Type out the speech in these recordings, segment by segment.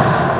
Lord.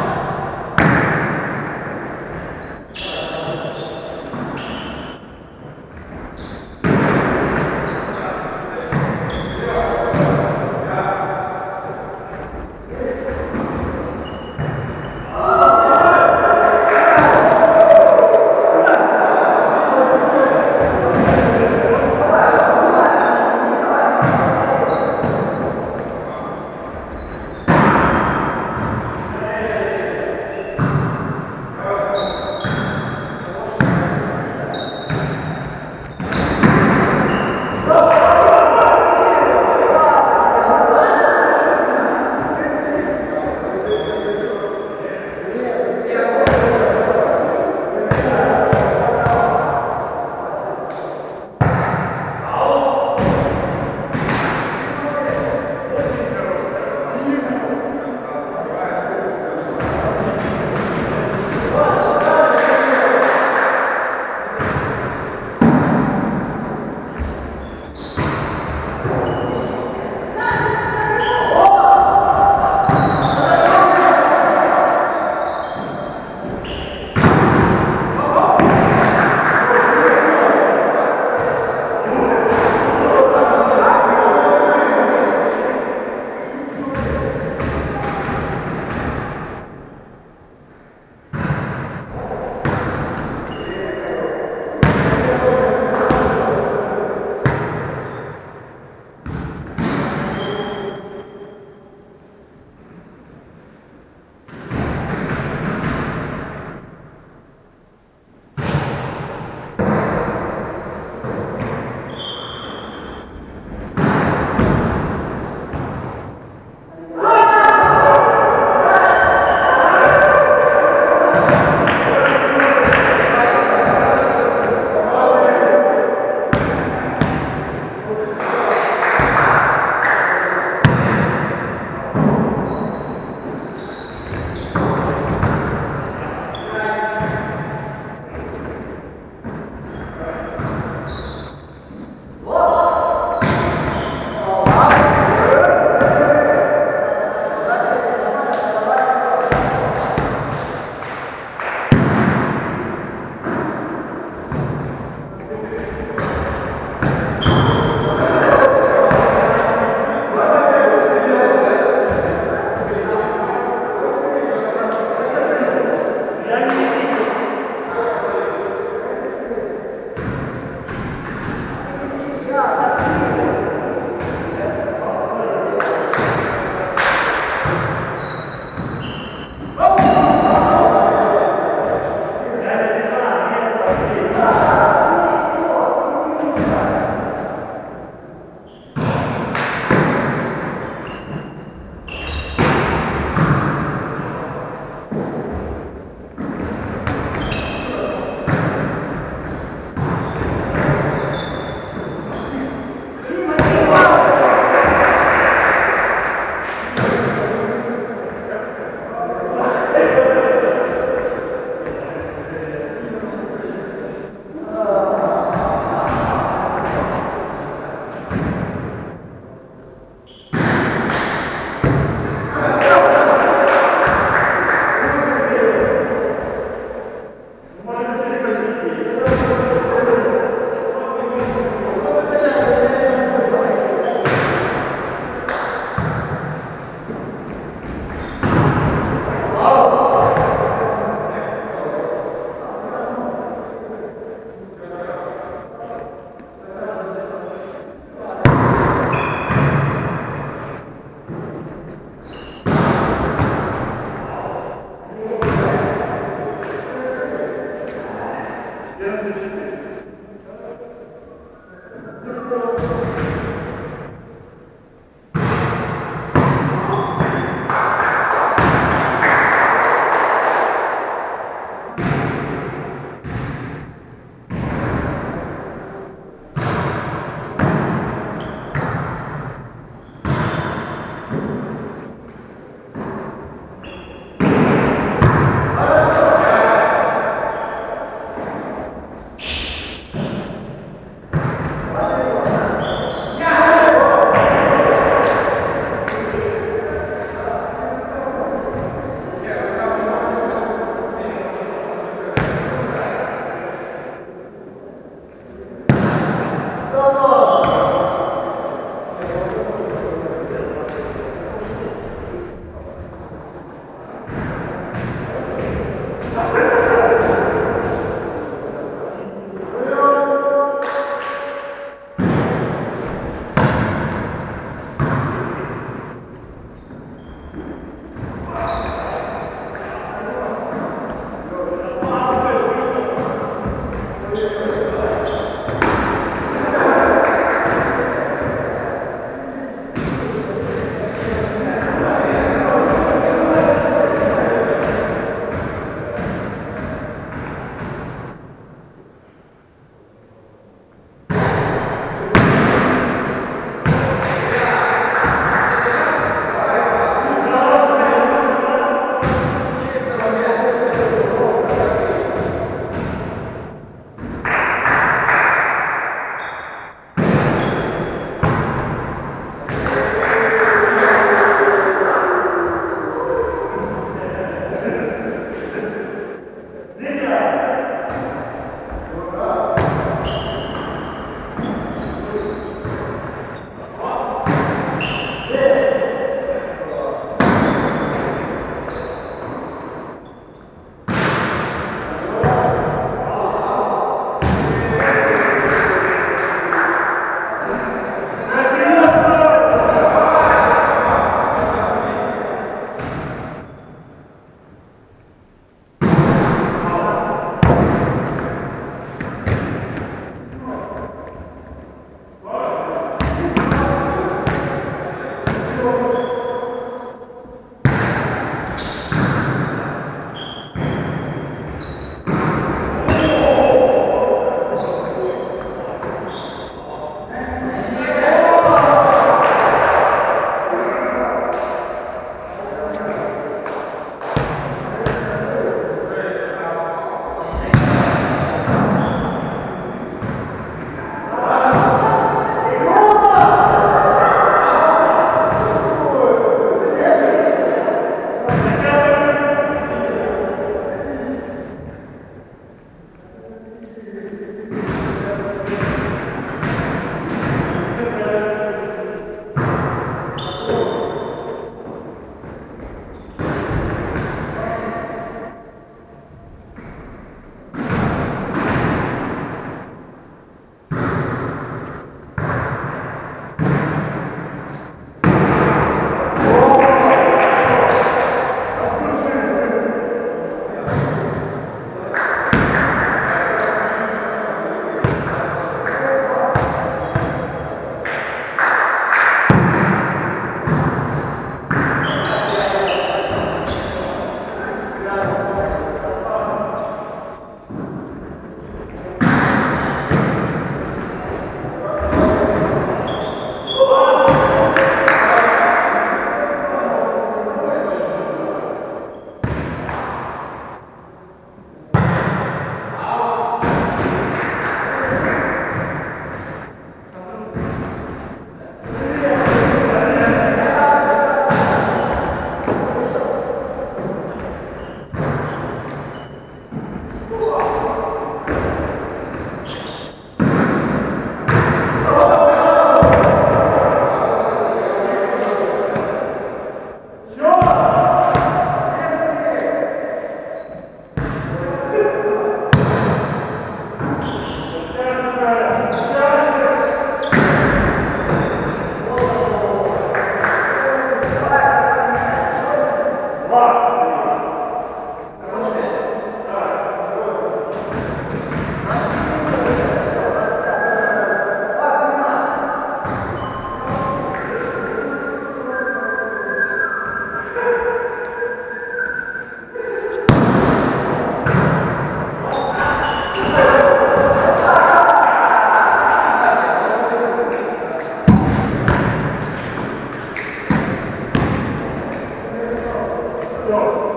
No.